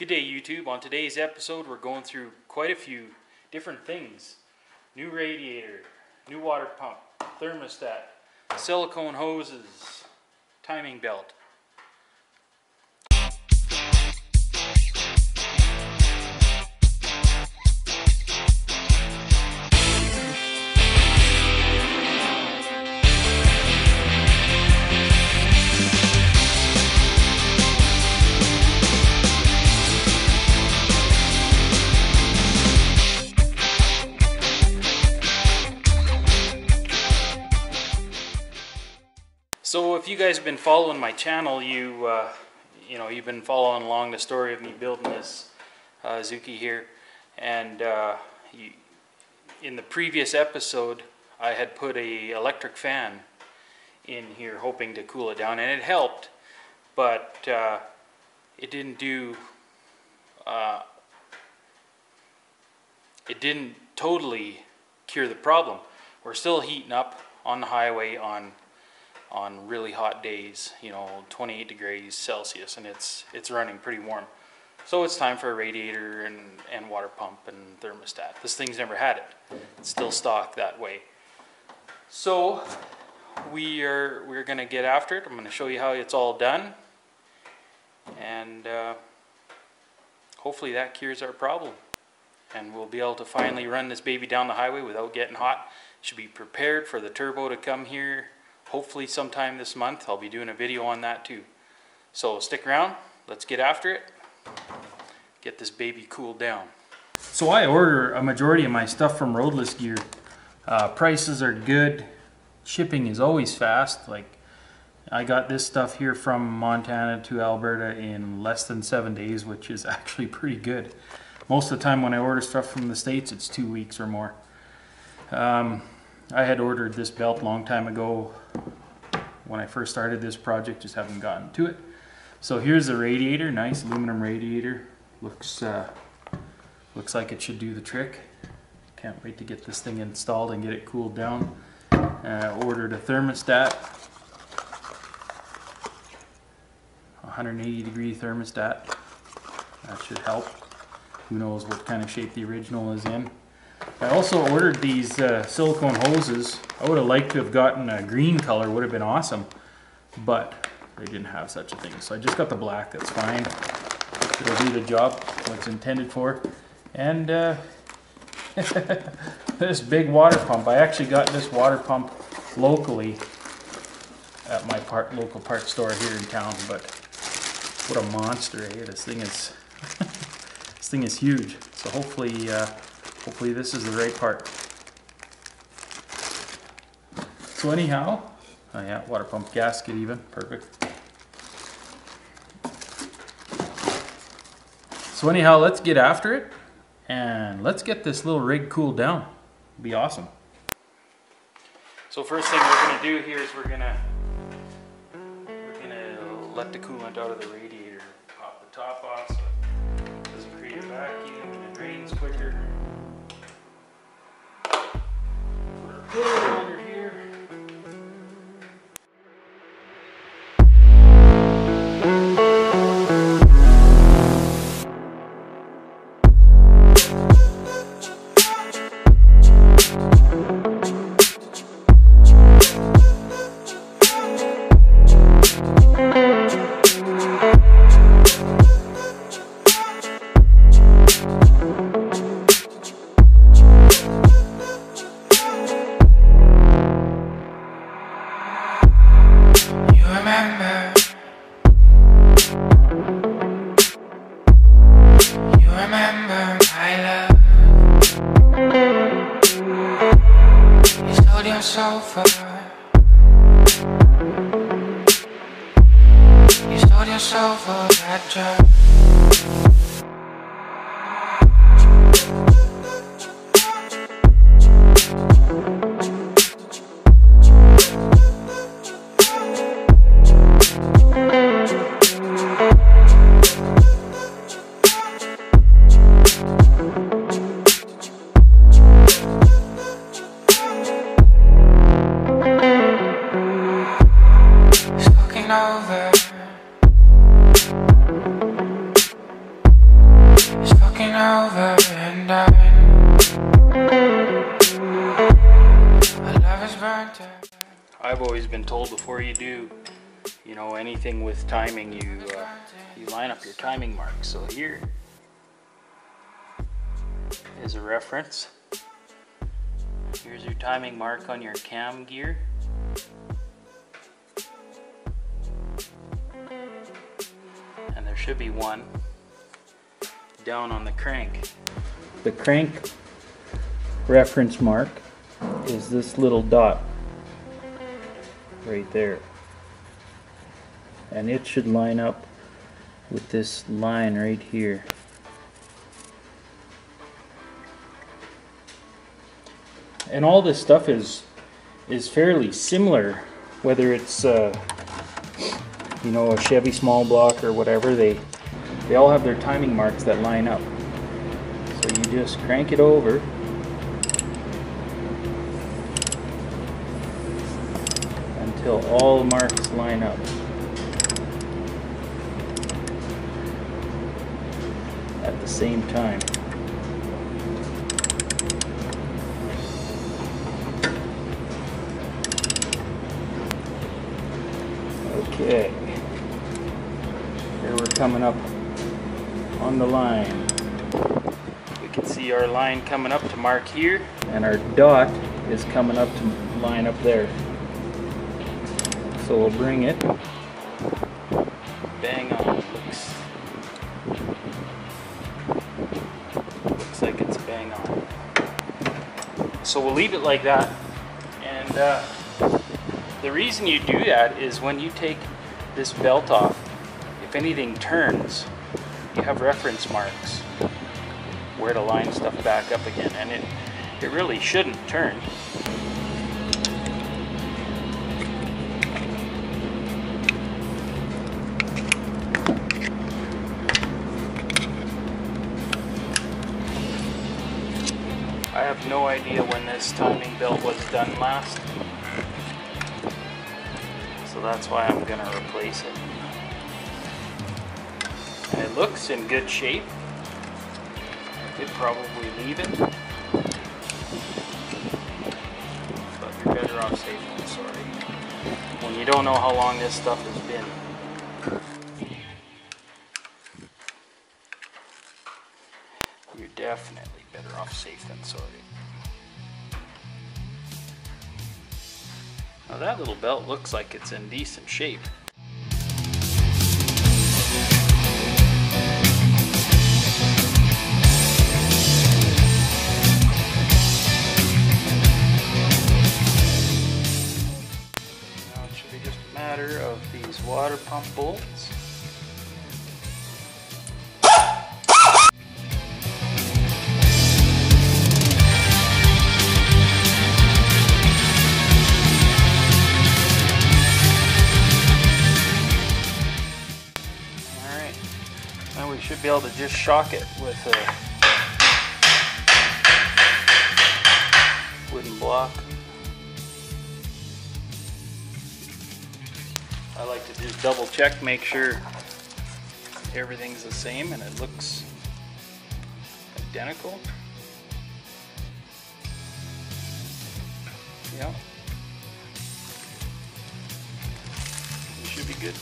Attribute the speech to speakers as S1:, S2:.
S1: Good day, YouTube. On today's episode, we're going through quite a few different things new radiator, new water pump, thermostat, silicone hoses, timing belt. So if you guys have been following my channel, you uh, you know you've been following along the story of me building this uh, Zuki here, and uh, you, in the previous episode, I had put a electric fan in here, hoping to cool it down, and it helped, but uh, it didn't do. Uh, it didn't totally cure the problem. We're still heating up on the highway on on really hot days, you know, 28 degrees Celsius, and it's it's running pretty warm. So it's time for a radiator and, and water pump and thermostat. This thing's never had it. It's still stock that way. So we are we're gonna get after it. I'm gonna show you how it's all done, and uh, hopefully that cures our problem. And we'll be able to finally run this baby down the highway without getting hot. Should be prepared for the turbo to come here hopefully sometime this month. I'll be doing a video on that too. So stick around, let's get after it, get this baby cooled down. So I order a majority of my stuff from Roadless Gear. Uh, prices are good, shipping is always fast. Like I got this stuff here from Montana to Alberta in less than seven days, which is actually pretty good. Most of the time when I order stuff from the States, it's two weeks or more. Um, I had ordered this belt a long time ago when I first started this project, just haven't gotten to it. So here's the radiator, nice aluminum radiator. Looks, uh, looks like it should do the trick. Can't wait to get this thing installed and get it cooled down. Uh, ordered a thermostat, 180 degree thermostat. That should help. Who knows what kind of shape the original is in. I also ordered these uh, silicone hoses. I would have liked to have gotten a green color, would have been awesome, but they didn't have such a thing. So I just got the black, that's fine. It'll do the job, what it's intended for. And uh, this big water pump, I actually got this water pump locally at my part, local parts store here in town, but what a monster, eh? This thing is, this thing is huge. So hopefully, uh, Hopefully this is the right part. So anyhow, oh yeah, water pump gasket even, perfect. So anyhow, let's get after it and let's get this little rig cooled down. It'll be awesome. So first thing we're gonna do here is we're gonna we're gonna let the coolant out of the radiator. Under
S2: drive.
S1: I've always been told before you do, you know, anything with timing, you uh, you line up your timing marks. So here is a reference. Here's your timing mark on your cam gear. And there should be one down on the crank. The crank reference mark is this little dot right there. And it should line up with this line right here. And all this stuff is is fairly similar, whether it's uh, you know a Chevy small block or whatever. They they all have their timing marks that line up. So you just crank it over. Until all marks line up. At the same time. Okay. Here we're coming up on the line. We can see our line coming up to mark here, and our dot is coming up to line up there. So we'll bring it bang on. Looks, looks like it's bang on. So we'll leave it like that. And uh, the reason you do that is when you take this belt off, if anything turns, you have reference marks where to line stuff back up again. And it, it really shouldn't turn. Have no idea when this timing belt was done last. So that's why I'm gonna replace it. It looks in good shape. I could probably leave it. But you're better off safe than sorry. When you don't know how long this stuff has been. You're definitely better off safe than sorry. Now that little belt looks like it's in decent shape. Now it should be just a matter of these water pump bolts. Should be able to just shock it with a wooden block. I like to just double check, make sure everything's the same and it looks identical. Yep. You should be good.